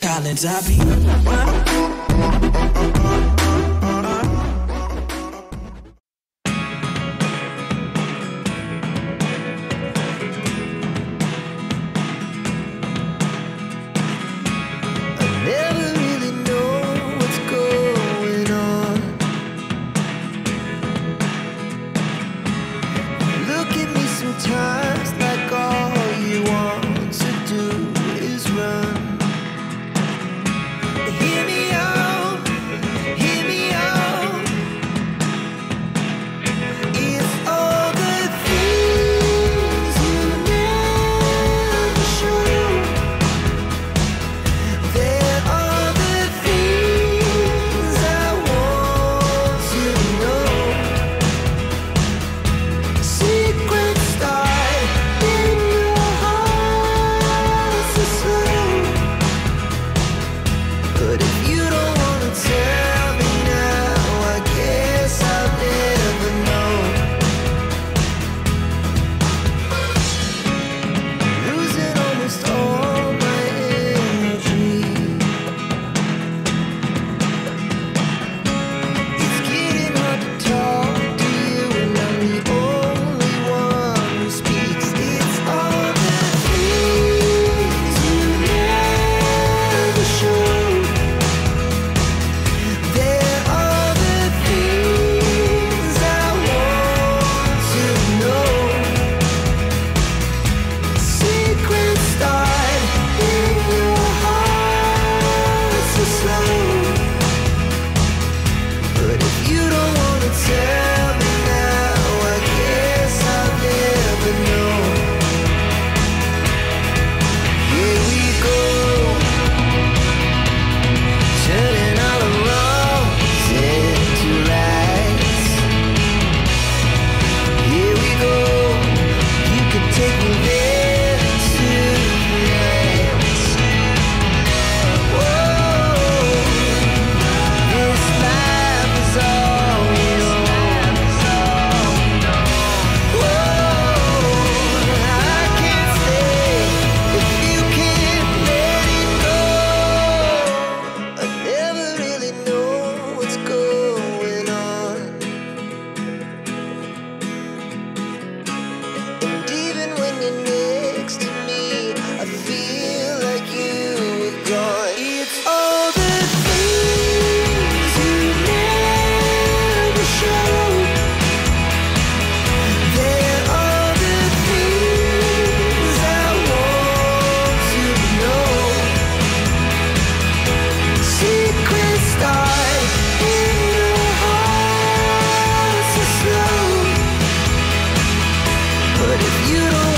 Collins, I be. But if you don't